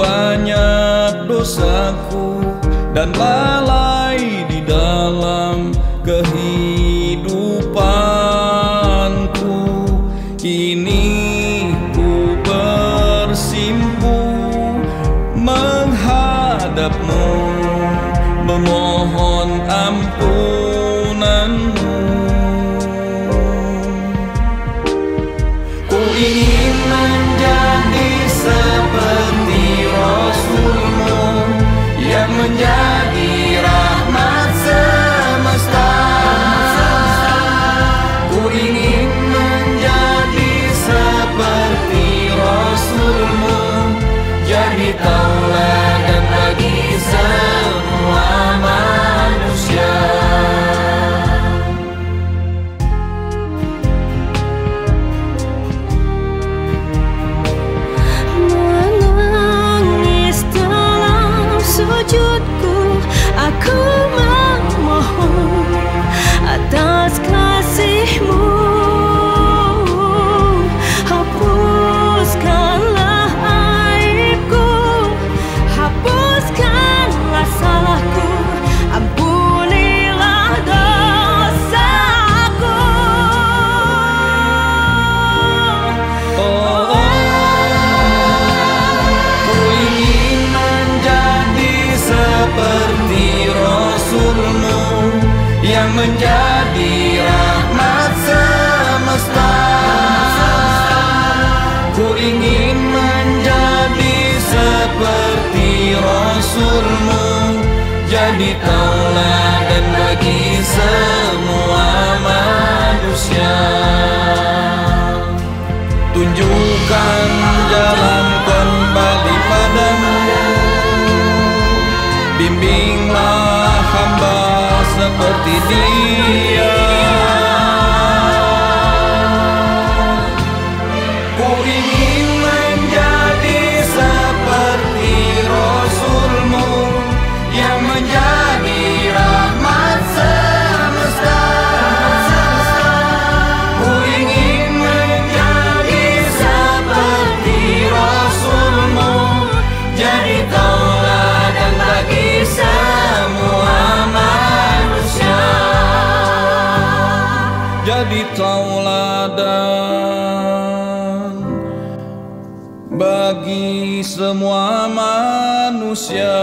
banyak dosaku dan lalai di dalam kehidupanku. Kini ku bersimpu menghadapmu Memohon ampunanmu. Ku ingin chút cười menjadi rahmat semesta. Ku ingin menjadi seperti Rasulmu jadi tauladan bagi semua manusia. Tunjukkan jalan kembali padamu Bimbinglah seperti jadi tauladan bagi semua manusia.